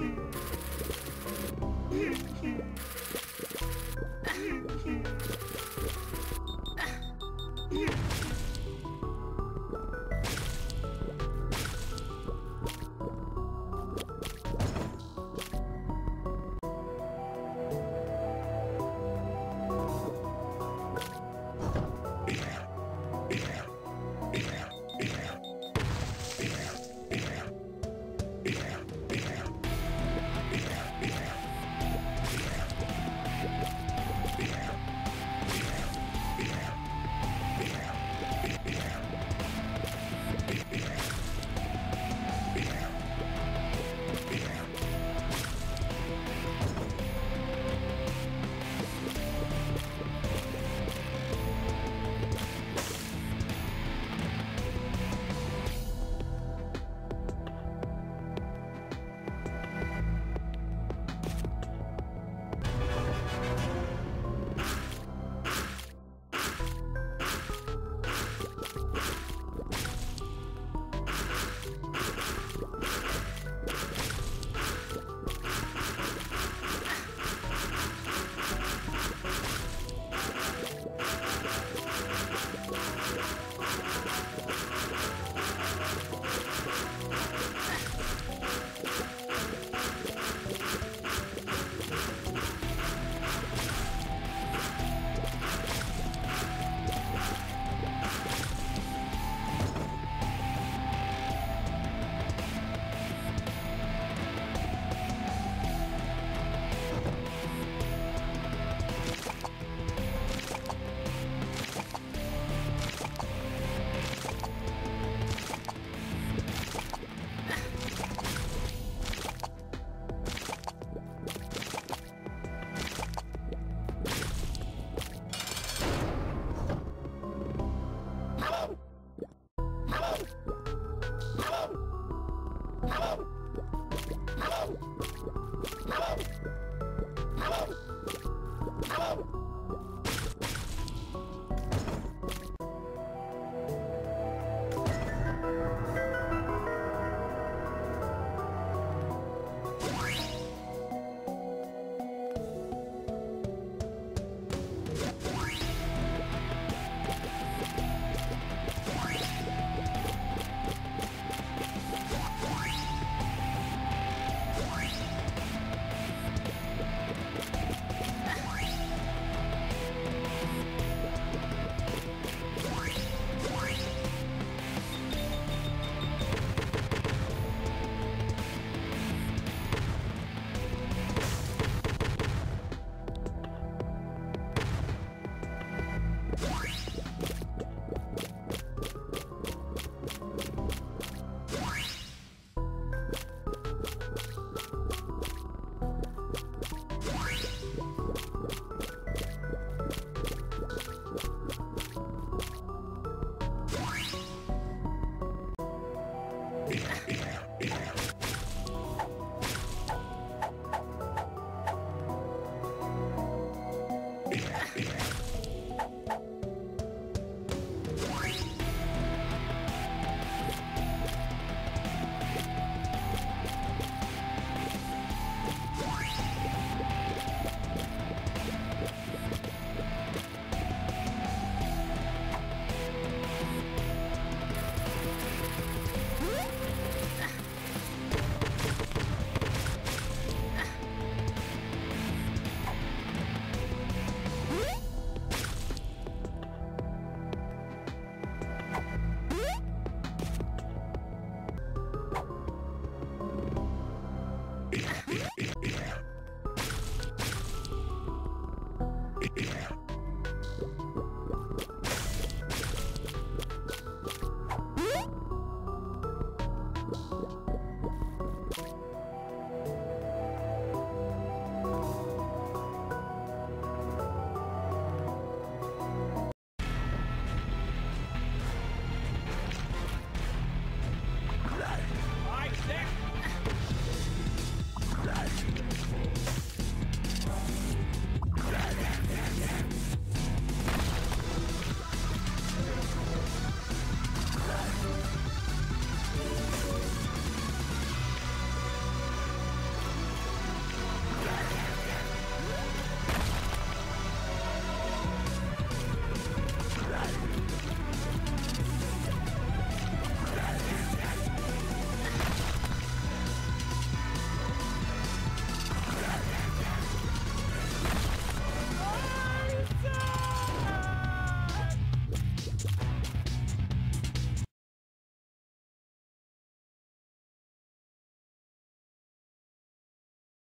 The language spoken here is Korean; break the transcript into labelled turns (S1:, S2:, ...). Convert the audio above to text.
S1: Yeah.
S2: Yeah.